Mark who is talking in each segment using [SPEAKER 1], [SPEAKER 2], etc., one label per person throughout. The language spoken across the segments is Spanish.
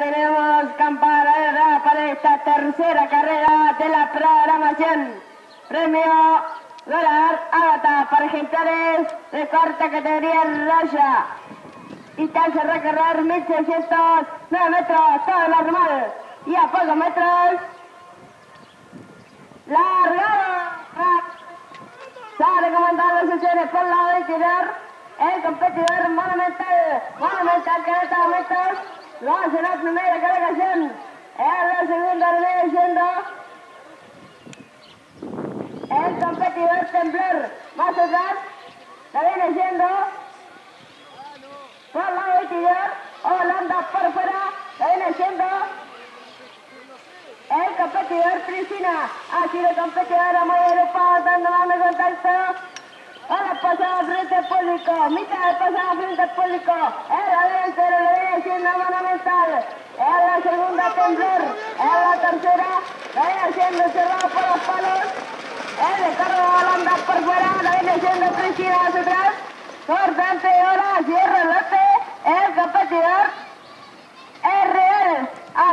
[SPEAKER 1] tenemos campana para esta tercera carrera de la programación. Premio dólar Ágata para ejemplares de cuarta categoría raya. Distancia a recorrer 1609 metros, todo normal. Y a pocos metros. Largada. Sale comandando las sesiones por la lado izquierdo. El competidor monumental. Monumental que en estos en la primera colocación. En la segunda siendo el competidor temblor. Más atrás lo viene siendo por la izquierdo. Holanda por fuera lo viene siendo el competidor Priscina ha sido competidora muy agrupado, dando mano de contacto. Ahora pasamos frente al público, mitad de pasada frente al público. El delantero lo viene siendo monumental. En la segunda temblor, en la tercera lo viene siendo cerrado por los palos. El de carro Holanda por fuera lo viene siendo Priscina hacia atrás. Cortante ahora cierra el lote. El competidor es real.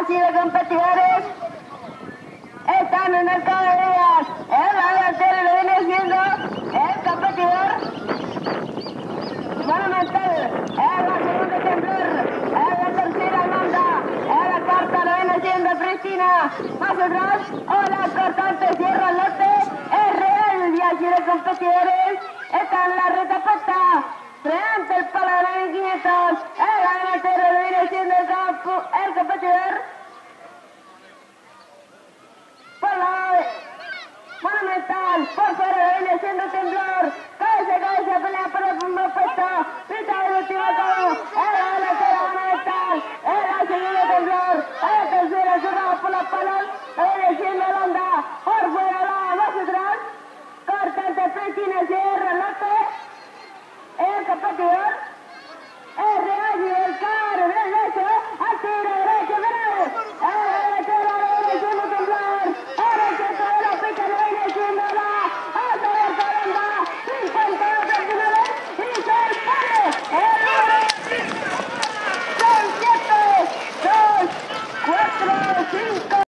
[SPEAKER 1] Sido competidores están en el días. El delantero lo viene siendo el competidor monumental. En la segunda temblor. En la tercera manda. En la cuarta lo Cristina. Más atrás. Hola, cortante, cierra el lote. Es real. Competidores. La reta puesta. Frente el palo de 500. El lo viene siendo el, el competidor por la monumental, por fuera viene siendo temblor,